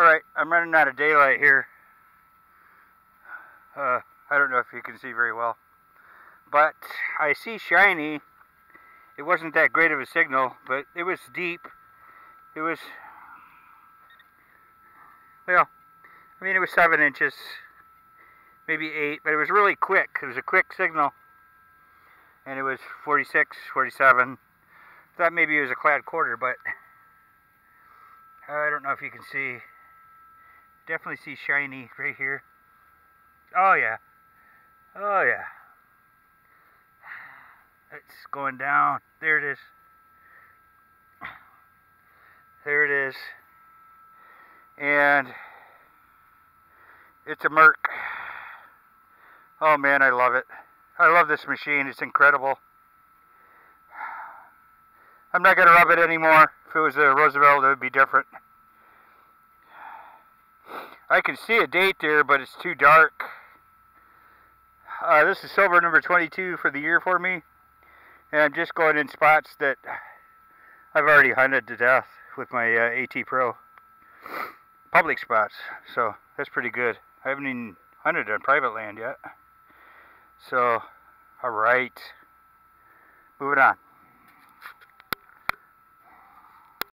Alright, I'm running out of daylight here. Uh, I don't know if you can see very well. But I see shiny. It wasn't that great of a signal, but it was deep. It was, well, I mean, it was seven inches, maybe eight, but it was really quick. It was a quick signal. And it was 46, 47. Thought maybe it was a clad quarter, but I don't know if you can see. Definitely see shiny right here. Oh yeah. Oh yeah. It's going down. There it is. There it is. And it's a Merc. Oh man, I love it. I love this machine. It's incredible. I'm not going to rub it anymore. If it was a Roosevelt, it would be different. I can see a date there, but it's too dark. Uh, this is silver number 22 for the year for me. And I'm just going in spots that I've already hunted to death with my uh, AT Pro. Public spots. So that's pretty good. I haven't even hunted on private land yet. So, alright. Moving on.